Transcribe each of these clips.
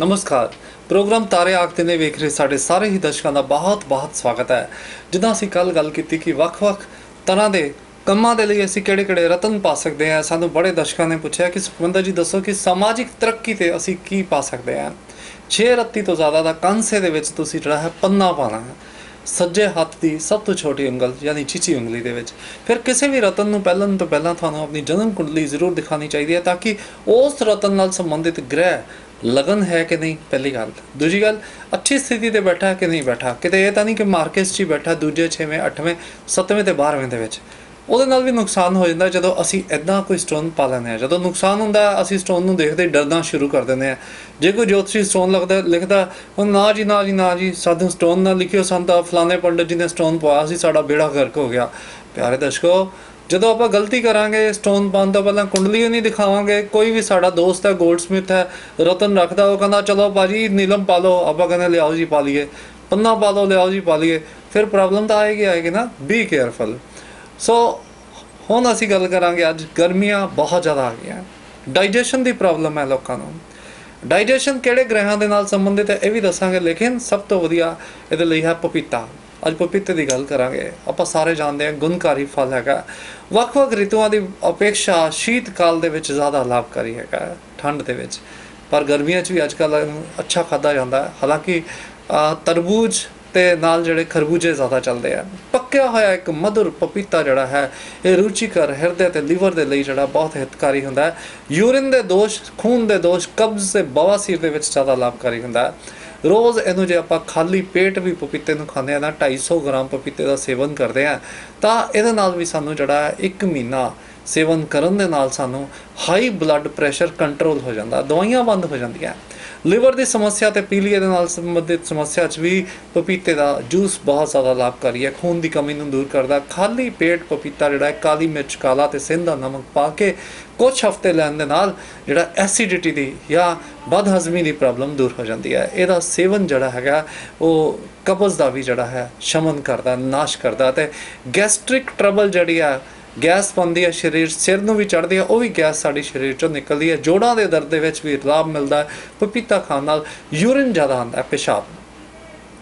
ਨਮਸਕਾਰ। ਪ੍ਰੋਗਰਾਮ ਤਾਰੇ ਆਖਦੇ ਨੇ, ਵੇਖ ਰਹੇ ਸਾਡੇ ਸਾਰੇ ਹੀ ਦਰਸ਼ਕਾਂ ਦਾ ਬਹੁਤ-ਬਹੁਤ ਸਵਾਗਤ ਹੈ। ਜਿੱਦਾਂ ਅਸੀਂ ਕੱਲ ਗੱਲ ਕੀਤੀ ਕਿ ਵੱਖ-ਵੱਖ ਤਰ੍ਹਾਂ ਦੇ ਕੰਮਾਂ ਦੇ ਲਈ ਅਸੀਂ ਕਿਹੜੇ-ਕਿਹੜੇ ਰਤਨ ਪਾ ਸਕਦੇ ਹਾਂ, ਸਾਨੂੰ ਬੜੇ ਦਰਸ਼ਕਾਂ ਨੇ ਪੁੱਛਿਆ ਕਿ ਸੁਖਵਿੰਦਰ ਜੀ ਦੱਸੋ ਕਿ ਸਮਾਜਿਕ ਤਰੱਕੀ ਤੇ ਅਸੀਂ ਕੀ ਪਾ ਸਕਦੇ ਹਾਂ। 6 ਰੱਤੀ ਤੋਂ ਜ਼ਿਆਦਾ ਦਾ ਕਾਂਸੇ ਦੇ ਵਿੱਚ ਤੁਸੀਂ ਜਿਹੜਾ ਹੈ ਪੰਨਾ ਪਾਣਾ ਹੈ। ਸੱਜੇ ਹੱਥ ਦੀ ਸਭ ਤੋਂ ਛੋਟੀ ਉਂਗਲ, ਯਾਨੀ ਚੀਚੀ ਉਂਗਲੀ ਦੇ ਵਿੱਚ। ਫਿਰ ਕਿਸੇ ਵੀ ਰਤਨ ਨੂੰ ਪਹਿਲਾਂ ਤੋਂ ਪਹਿਲਾਂ ਤੁਹਾਨੂੰ ਆਪਣੀ ਜਨਮ ਕੁੰਡਲੀ ਜ਼ਰੂਰ ਦਿਖਾਣੀ ਚਾਹੀਦੀ ਹੈ ਤਾਂ ਕਿ ਉਸ ਰਤਨ ਨਾਲ ਸੰਬੰਧਿਤ ਗ੍ਰਹਿ ਲਗਨ ਹੈ ਕਿ ਨਹੀਂ? ਪਹਿਲੀ ਗੱਲ ਦੂਜੀ ਗੱਲ, ਅੱਛੀ ਸਥਿਤੀ ਤੇ ਬੈਠਾ ਕਿ ਨਹੀਂ ਬੈਠਾ? ਕਿਤੇ ਇਹ ਤਾਂ ਨਹੀਂ ਕਿ ਮਾਰਕੀਟਸ 'ਚ ਹੀ ਬੈਠਾ, ਦੂਜੇ 6ਵੇਂ 8ਵੇਂ 7ਵੇਂ ਤੇ 12ਵੇਂ ਦੇ ਵਿੱਚ। ਉਹਦੇ ਨਾਲ ਵੀ ਨੁਕਸਾਨ ਹੋ ਜਾਂਦਾ ਜਦੋਂ ਅਸੀਂ ਐਦਾਂ ਕੋਈ ਸਟੋਨ ਪਾ ਲੈਂਦੇ ਹਾਂ। ਜਦੋਂ ਨੁਕਸਾਨ ਹੁੰਦਾ, ਅਸੀਂ ਸਟੋਨ ਨੂੰ ਦੇਖਦੇ ਹੀ ਡਰਨਾ ਸ਼ੁਰੂ ਕਰ ਦਿੰਦੇ ਹਾਂ। ਜੇ ਕੋਈ ਜੋਤਸ਼ੀ ਸਟੋਨ ਲੱਗਦਾ, ਲਿਖਦਾ, ਉਹ ਨਾ ਜੀ ਨਾ ਜੀ ਨਾ ਜੀ, ਸਾਧੂ ਸਟੋਨ ਨਾ ਲਿਖਿਓ ਸੰਤਾ ਫਲਾਣੇ ਪੰਡਤ ਜੀ ਨੇ ਸਟੋਨ ਪਵਾਇਆ ਸੀ, ਸਾਡਾ ਬੇੜਾ ਗਰਕ ਹੋ ਗਿਆ। ਪਿਆਰੇ ਦਰਸ਼ਕੋ ਜਦੋਂ ਆਪਾਂ ਗਲਤੀ ਕਰਾਂਗੇ ਸਟੋਨ ਪਾਉਣ ਤੋਂ ਪਹਿਲਾਂ ਕੁੰਡਲੀ ਨਹੀਂ ਦਿਖਾਵਾਂਗੇ। ਕੋਈ ਵੀ ਸਾਡਾ ਦੋਸਤ ਹੈ ਗੋਲਡਸਮਿਥ ਹੈ, ਰਤਨ ਰੱਖਦਾ, ਉਹ ਕਹਿੰਦਾ, ਚਲੋ ਬਾਜੀ ਨੀਲਮ ਪਾ ਲਓ। ਆਪਾਂ ਕਹਿੰਦੇ, ਲਿਆਓ ਜੀ, ਪਾ ਲਈਏ। ਪੰਨਾ ਪਾ ਲਓ, ਲਿਆਓ ਜੀ, ਪਾ ਲਈਏ। ਫਿਰ ਪ੍ਰੋਬਲਮ ਤਾਂ ਆਏਗੀ ਆਏਗੀ ਨਾ। ਬੀ ਕੇਅਰਫੁਲ ਸੋ ਹੁਣ ਅਸੀਂ ਗੱਲ ਕਰਾਂਗੇ, ਅੱਜ ਗਰਮੀਆਂ ਬਹੁਤ ਜ਼ਿਆਦਾ ਆ ਗਈਆਂ। ਡਾਈਜੈਸ਼ਨ ਦੀ ਪ੍ਰੋਬਲਮ ਹੈ ਲੋਕਾਂ ਨੂੰ। ਡਾਈਜੈਸ਼ਨ ਕਿਹੜੇ ਗ੍ਰਹਿਾਂ ਦੇ ਨਾਲ ਸੰਬੰਧਿਤ ਹੈ, ਇਹ ਵੀ ਦੱਸਾਂਗੇ। ਲੇਕਿਨ ਸਭ ਤੋਂ ਵਧੀਆ ਇਹਦੇ ਲਈ ਹੈ ਪਪੀਤਾ। ਅੱਜ ਪਪੀਤੇ ਦੀ ਗੱਲ ਕਰਾਂਗੇ। ਆਪਾਂ ਸਾਰੇ ਜਾਣਦੇ ਹਾਂ ਗੁਣਕਾਰੀ ਫਲ ਹੈਗਾ। ਵੱਖ-ਵੱਖ ਰਿਤੂਆਂ ਦੀ ਅਪੇક્ષਾ ਸ਼ੀਤ ਕਾਲ ਦੇ ਵਿੱਚ ਜ਼ਿਆਦਾ ਲਾਭਕਾਰੀ ਹੈਗਾ, ਠੰਡ ਦੇ ਵਿੱਚ। ਪਰ ਗਰਮੀਆਂ 'ਚ ਵੀ ਅੱਜ ਅੱਜਕੱਲ ਅੱਛਾ ਖਾਦਾ ਜਾਂਦਾ। ਹੈ ਹਾਲਾਂਕਿ ਤਰਬੂਜ ਤੇ ਨਾਲ ਜਿਹੜੇ ਖਰਬੂਜੇ ਜ਼ਿਆਦਾ ਚੱਲਦੇ ਆ। ਪੱਕਿਆ ਹੋਇਆ ਇੱਕ ਮਧੁਰ ਪਪੀਤਾ ਜਿਹੜਾ ਹੈ, ਇਹ ਰੁਚੀਕਰ ਹਿਰਦੇ ਤੇ ਲੀਵਰ ਦੇ ਲਈ ਜਿਹੜਾ ਬਹੁਤ ਹਿਤਕਾਰੀ ਹੁੰਦਾ ਹੈ। ਯੂਰਿਨ ਦੇ ਦੋਸ਼, ਖੂਨ ਦੇ ਦੋਸ਼, ਕਬਜ਼ ਤੇ ਬਵਾਸੀਰ ਦੇ ਵਿੱਚ ਜ਼ਿਆਦਾ ਲਾਭਕਾਰੀ ਹੁੰਦਾ ਹੈ। ਰੋਜ਼ ਇਹਨੂੰ ਜੇ ਆਪਾਂ ਖਾਲੀ ਪੇਟ ਵੀ ਪਪੀਤੇ ਨੂੰ ਖਾਂਦੇ ਆ ਨਾ 250 ਗ੍ਰਾਮ ਪਪੀਤੇ ਦਾ ਸੇਵਨ ਕਰਦੇ ਆ ਤਾਂ ਇਹਦੇ ਨਾਲ ਵੀ ਸਾਨੂੰ ਜਿਹੜਾ ਹੈ 1 ਮਹੀਨਾ ਸੇਵਨ ਕਰਨ ਦੇ ਨਾਲ ਸਾਨੂੰ ਹਾਈ ਬਲੱਡ ਪ੍ਰੈਸ਼ਰ ਕੰਟਰੋਲ ਹੋ ਜਾਂਦਾ, ਦਵਾਈਆਂ ਬੰਦ ਹੋ ਜਾਂਦੀਆਂ। ਲਿਵਰ ਦੀ ਸਮੱਸਿਆ ਤੇ ਪੀਲੀਏ ਦੇ ਨਾਲ ਸੰਬੰਧਿਤ ਸਮੱਸਿਆ 'ਚ ਵੀ ਪਪੀਤੇ ਦਾ ਜੂਸ ਬਹੁਤ ਜ਼ਿਆਦਾ ਲਾਭਕਾਰੀ ਹੈ। ਖੂਨ ਦੀ ਕਮੀ ਨੂੰ ਦੂਰ ਕਰਦਾ ਖਾਲੀ ਪੇਟ ਪਪੀਤਾ ਜਿਹੜਾ ਹੈ, ਕਾਲੀ ਮਿਰਚ, ਕਾਲਾ ਤੇ ਸਿੰਧਾ ਨਮਕ ਪਾ ਕੇ ਕੁਝ ਹਫ਼ਤੇ ਲੈਣ ਦੇ ਨਾਲ ਜਿਹੜਾ ਐਸਿਡਿਟੀ ਦੀ ਜਾਂ ਬਦਹਜ਼ਮੀ ਦੀ ਪ੍ਰੋਬਲਮ ਦੂਰ ਹੋ ਜਾਂਦੀ ਹੈ। ਇਹਦਾ ਸੇਵਨ ਜਿਹੜਾ ਹੈਗਾ, ਉਹ ਕਬਜ਼ ਦਾ ਵੀ ਜਿਹੜਾ ਹੈ, ਸ਼ਮਨ ਕਰਦਾ, ਨਾਸ਼ ਕਰਦਾ ਤੇ ਗੈਸਟ੍ਰਿਕ ਟਰਬਲ ਜਿਹੜੀ ਆ ਗੈਸ ਪੰਦੀ ਹੈ, ਸਰੀਰ ਸਿਰ ਨੂੰ ਵੀ ਚੜਦੀ ਹੈ, ਉਹ ਵੀ ਗੈਸ ਸਾਡੇ ਸਰੀਰ ਚੋਂ ਨਿਕਲਦੀ ਹੈ। ਜੋੜਾਂ ਦੇ ਦਰਦ ਦੇ ਵਿੱਚ ਵੀ ਲਾਭ ਮਿਲਦਾ ਹੈ। ਪਪੀਤਾ ਖਾਣ ਨਾਲ ਯੂਰਿਨ ਜ਼ਿਆਦਾ ਆਉਂਦਾ ਹੈ, ਪਿਸ਼ਾਬ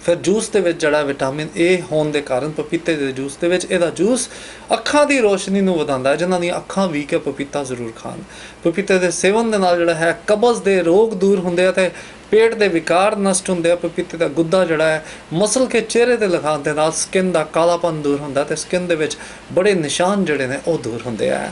ਫਿਰ ਜੂਸ ਦੇ ਵਿੱਚ ਜਿਹੜਾ ਵਿਟਾਮਿਨ ਏ ਹੋਣ ਦੇ ਕਾਰਨ ਪਪੀਤੇ ਦੇ ਜੂਸ ਦੇ ਵਿੱਚ ਇਹਦਾ ਜੂਸ ਅੱਖਾਂ ਦੀ ਰੋਸ਼ਨੀ ਨੂੰ ਵਧਾਉਂਦਾ ਹੈ, ਜਿਨ੍ਹਾਂ ਦੀਆਂ ਅੱਖਾਂ ਵੀਕ ਹੈ ਪਪੀਤਾ ਜ਼ਰੂਰ ਖਾਣ। ਪਪੀਤੇ ਦੇ ਸੇਵਨ ਦੇ ਨਾਲ ਜਿਹੜਾ ਹੈ, ਕਬਜ਼ ਦੇ ਰੋਗ ਦੂਰ ਹੁੰਦੇ ਆ ਤੇ ਪੇਟ ਦੇ ਵਿਕਾਰ ਨਸ਼ਟ ਹੁੰਦੇ ਆ। ਪਪੀਤੇ ਦਾ ਗੁੱਦਾ ਜਿਹੜਾ ਹੈ, ਮਸਲ ਕੇ ਚਿਹਰੇ ਤੇ ਲਗਾਉਣ ਦੇ ਨਾਲ ਸਕਿਨ ਦਾ ਕਾਲਾਪਨ ਦੂਰ ਹੁੰਦਾ ਤੇ ਸਕਿਨ ਦੇ ਵਿੱਚ ਬੜੇ ਨਿਸ਼ਾਨ ਜਿਹੜੇ ਨੇ ਉਹ ਦੂਰ ਹੁੰਦੇ ਆ।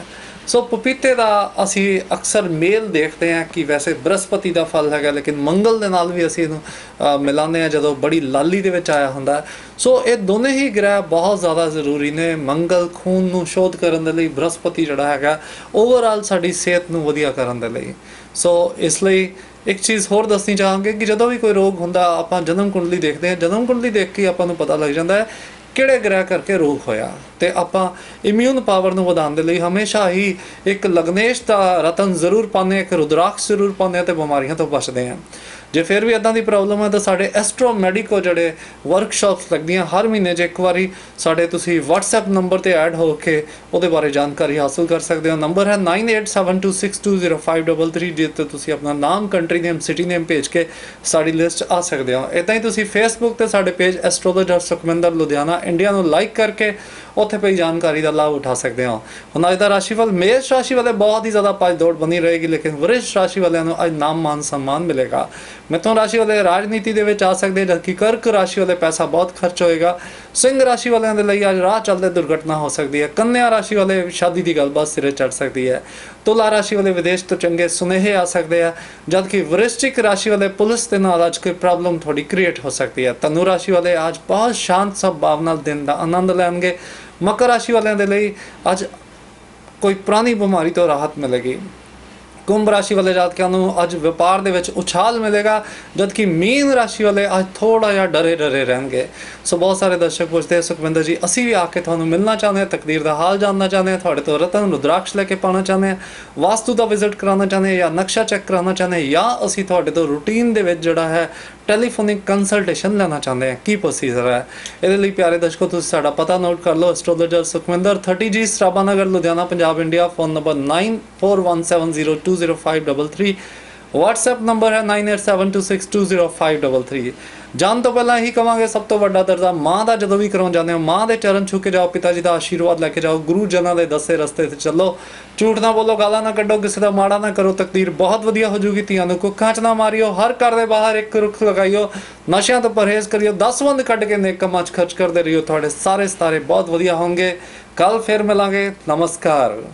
ਸੋ ਪਪੀਤੇ ਦਾ ਅਸੀਂ ਅਕਸਰ ਮੇਲ ਦੇਖਦੇ ਹਾਂ ਕਿ ਵੈਸੇ ਬ੍ਰਹਸਪਤੀ ਦਾ ਫਲ ਹੈਗਾ, ਲੇਕਿਨ ਮੰਗਲ ਦੇ ਨਾਲ ਵੀ ਅਸੀਂ ਇਹਨੂੰ ਮਿਲਾਉਂਦੇ ਹਾਂ ਜਦੋਂ ਬੜੀ ਲਾਲੀ ਦੇ ਵਿੱਚ ਆਇਆ ਹੁੰਦਾ। ਸੋ ਇਹ ਦੋਨੇ ਹੀ ਗ੍ਰਹਿ ਬਹੁਤ ਜ਼ਿਆਦਾ ਜ਼ਰੂਰੀ ਨੇ। ਮੰਗਲ ਖੂਨ ਨੂੰ ਸ਼ੋਧ ਕਰਨ ਦੇ ਲਈ ਬ੍ਰਹਸਪਤੀ ਜਿਹੜਾ ਹੈਗਾ ਓਵਰਆਲ ਸਾਡੀ ਸਿਹਤ ਨੂੰ ਵਧੀਆ ਕਰਨ ਦੇ ਲਈ। ਸੋ ਇਸ ਲਈ ਇੱਕ ਚੀਜ਼ ਹੋਰ ਦੱਸਣੀ ਚਾਹਾਂਗੇ ਕਿ ਜਦੋਂ ਵੀ ਕੋਈ ਰੋਗ ਹੁੰਦਾ, ਆਪਾਂ ਜਨਮ ਕੁੰਡਲੀ ਦੇਖਦੇ ਹਾਂ। ਜਨਮ ਕੁੰਡਲੀ ਦੇਖ ਕੇ ਆਪਾਂ ਨੂੰ ਪਤਾ ਲੱਗ ਜਾਂਦਾ ਹੈ ਕਿਹੜੇ ਗ੍ਰਹਿ ਕਰਕੇ ਰੋਗ ਹੋਇਆ? ਤੇ ਆਪਾਂ ਇਮਿਊਨ ਪਾਵਰ ਨੂੰ ਵਧਾਉਣ ਦੇ ਲਈ ਹਮੇਸ਼ਾ ਹੀ ਇੱਕ ਲਗਨੇਸ਼ ਦਾ ਰਤਨ ਜ਼ਰੂਰ ਪਾਉਂਦੇ ਹਾਂ, ਇੱਕ ਰੁਦਰਾਕਸ਼ ਜ਼ਰੂਰ ਪਾਉਂਦੇ ਹਾਂ ਤੇ ਬਿਮਾਰੀਆਂ ਤੋਂ ਬਚਦੇ ਹਾਂ। ਜੇ ਫਿਰ ਵੀ ਇਦਾਂ ਦੀ ਪ੍ਰੋਬਲਮ ਹੈ ਤਾਂ ਸਾਡੇ ਐਸਟ੍ਰੋ ਮੈਡੀਕੋ ਜਿਹੜੇ ਵਰਕਸ਼ਾਪਸ ਲੱਗਦੀਆਂ ਹਰ ਮਹੀਨੇ 'ਚ ਇੱਕ ਵਾਰੀ ਸਾਡੇ ਤੁਸੀਂ WhatsApp ਨੰਬਰ ਤੇ ਐਡ ਹੋ ਕੇ ਉਹਦੇ ਬਾਰੇ ਜਾਣਕਾਰੀ ਹਾਸਲ ਕਰ ਸਕਦੇ ਹੋ। ਨੰਬਰ ਹੈ 9872620533 ਜਿਸ ਤੇ ਤੁਸੀਂ ਆਪਣਾ ਨਾਮ ਕੰਟਰੀ ਨੇਮ ਸਿਟੀ ਨੇਮ ਭੇਜ ਕੇ ਸਾਡੀ ਲਿਸਟ 'ਚ ਆ ਸਕਦੇ ਹੋ। ਇਦਾਂ ਹੀ ਤੁਸੀਂ Facebook ਤੇ ਸਾਡੇ page astrologer Sukhminder Ludhiana India ਨੂੰ ਲਾਈਕ ਕਰਕੇ ਉੱਥੇ ਪਈ ਜਾਣਕਾਰੀ ਦਾ ਲਾਭ ਉਠਾ ਸਕਦੇ ਹੋ। ਹੁਣ ਅੱਜ ਦਾ ਰਾਸ਼ੀਫਲ ਮੇਸ਼ ਰਾਸ਼ੀ ਵਾਲੇ ਬਹੁਤ ਹੀ ਜ਼ਿਆਦਾ ਭੱਜ ਦੌੜ ਬਣੀ ਰਹੇਗੀ, ਲੇਕਿਨ ਵਰਿਸ਼ ਰਾਸ਼ੀ ਵਾਲਿਆਂ ਨੂੰ ਅੱਜ ਨਾਮ ਮਾਨ ਸਨਮਾਨ ਮਿਲੇਗਾ। ਮਿਥੁਨ ਰਾਸ਼ੀ ਵਾਲੇ ਰਾਜਨੀਤੀ ਦੇ ਵਿੱਚ ਆ ਸਕਦੇ ਜਦਕਿ ਕਰਕ ਰਾਸ਼ੀ ਵਾਲੇ ਪੈਸਾ ਬਹੁਤ ਖਰਚ ਹੋਏਗਾ। ਸਿੰਘ ਰਾਸ਼ੀ ਵਾਲਿਆਂ ਦੇ ਲਈ ਅੱਜ ਰਾਹ ਚੱਲਦੇ ਦੁਰਘਟਨਾ ਹੋ ਸਕਦੀ ਹੈ। ਕੰਨਿਆ ਰਾਸ਼ੀ ਵਾਲੇ ਸ਼ਾਦੀ ਦੀ ਗੱਲਬਾਤ ਸਿਰੇ ਚੜ ਸਕਦੀ ਹੈ। ਤੁਲਾ ਰਾਸ਼ੀ ਵਾਲੇ ਵਿਦੇਸ਼ ਤੋਂ ਚੰਗੇ ਸੁਨੇਹੇ ਆ ਸਕਦੇ ਆ, ਜਦਕਿ ਵਰਿਸ਼ਚਿਕ ਰਾਸ਼ੀ ਵਾਲੇ ਪੁਲਿਸ ਦੇ ਨਾਲ ਅੱਜ ਕੋਈ ਪ੍ਰੋਬਲਮ ਥੋੜੀ ਕ੍ਰੀਏਟ ਹੋ ਸਕਦੀ ਹੈ। ਤਨੂ ਰਾਸ਼ੀ ਵਾਲੇ ਅੱਜ ਬਹੁਤ ਸ਼ਾਂਤ ਸਭ ਭਾਵ ਨਾਲ ਦਿਨ ਦਾ ਆਨੰਦ ਲੈਣਗੇ। ਮਕਰ ਰਾਸ਼ੀ ਵਾਲਿਆਂ ਦੇ ਲਈ ਅੱਜ ਕੋਈ ਪੁਰਾਣੀ ਬਿਮਾਰੀ ਤੋਂ ਰਾਹਤ ਮਿਲੇਗੀ। ਕੁੰਭ ਰਾਸ਼ੀ ਵਾਲੇ ਜਾਤਕਾਂ ਨੂੰ ਅੱਜ ਵਪਾਰ ਦੇ ਵਿੱਚ ਉਛਾਲ ਮਿਲੇਗਾ, ਜਦਕਿ ਮੀਨ ਰਾਸ਼ੀ ਵਾਲੇ ਅੱਜ ਥੋੜਾ ਜਿਹਾ ਡਰੇ ਡਰੇ ਰਹਿਣਗੇ। ਸੋ ਬਹੁਤ ਸਾਰੇ ਦਰਸ਼ਕ ਪੁੱਛਦੇ ਸੁਖਵਿੰਦਰ ਜੀ, ਅਸੀਂ ਵੀ ਆ ਕੇ ਤੁਹਾਨੂੰ ਮਿਲਣਾ ਚਾਹੁੰਦੇ ਹਾਂ, ਤਕਦੀਰ ਦਾ ਹਾਲ ਜਾਣਨਾ ਚਾਹੁੰਦੇ ਹਾਂ, ਤੁਹਾਡੇ ਤੋਂ ਰਤਨ, ਰੁਦਰਾਕਸ਼ ਲੈ ਕੇ ਪਾਉਣਾ ਚਾਹੁੰਦੇ ਹਾਂ, ਵਾਸਤੂ ਦਾ ਵਿਜ਼ਿਟ ਕਰਾਉਣਾ ਚਾਹੁੰਦੇ ਹਾਂ ਜਾਂ ਨਕਸ਼ਾ ਚੈੱਕ ਕਰਾਉਣਾ ਚਾਹੁੰਦੇ ਹਾਂ, ਜਾਂ ਅਸੀਂ ਤੁਹਾਡੇ ਤੋਂ ਰੂਟੀਨ ਦੇ ਵਿੱਚ ਜਿਹੜਾ ਹੈ ਟੈਲੀਫੋਨਿਕ ਕੰਸਲਟੇਸ਼ਨ ਲੈਣਾ ਚਾਹੁੰਦੇ ਹਾਂ, ਕੀ ਪ੍ਰੋਸੀਜਰ ਹੈ? ਇਹਦੇ ਲਈ ਪਿਆਰੇ ਦਰਸ਼ਕੋ, ਤੁਸੀਂ ਸਾਡਾ ਪਤਾ ਨੋਟ ਕਰ ਲਓ astrologer Sukhwinder 30G Sarabha Nagar, Ludhiana, Punjab India phone number 9417020533 WhatsApp number ਹੈ 9872620533 ਜਾਣ ਤੋਂ ਪਹਿਲਾਂ ਹੀ ਕਵਾਂਗੇ, ਸਭ ਤੋਂ ਵੱਡਾ ਦਰਜਾ ਮਾਂ ਦਾ ਜਦੋਂ ਵੀ ਕਰਾਉਣ ਜਾਂਦੇ ਹੋ, ਮਾਂ ਦੇ ਚਰਨ ਛੂ ਕੇ ਜਾਓ, ਪਿਤਾ ਜੀ ਦਾ ਆਸ਼ੀਰਵਾਦ ਲੈ ਕੇ ਜਾਓ, ਗੁਰੂ ਜਨਾਂ ਦੇ ਦੱਸੇ ਰਸਤੇ ਤੇ ਚੱਲੋ। ਝੂਠ ਨਾ ਬੋਲੋ, ਗਾਲਾਂ ਨਾ ਕੱਢੋ, ਕਿਸੇ ਦਾ ਮਾੜਾ ਨਾ ਕਰੋ, ਤਕਦੀਰ ਬਹੁਤ ਵਧੀਆ ਹੋ ਜੂਗੀ, ਧੀਆਂ ਨੂੰ ਕੁੱਖਾਂ 'ਚ ਨਾ ਮਾਰਿਓ, ਹਰ ਘਰ ਦੇ ਬਾਹਰ ਇੱਕ ਰੁੱਖ ਲਗਾਈਓ, ਨਸ਼ਿਆਂ ਤੋਂ ਪਰਹੇਜ਼ ਕਰਿਓ 10 ਬੰਦ ਕੱਢ ਕੇ ਨੇਕ ਕੰਮਾਂ 'ਚ ਖਰਚ ਕਰਦੇ ਰਹੀਓ, ਤੁਹਾਡੇ ਸਾਰੇ ਸਤਾਰੇ ਬਹੁਤ ਵਧੀਆ ਹੋਣਗੇ। ਕੱਲ ਫਿਰ ਮਿਲਾਂਗੇ, ਨਮਸਕਾਰ।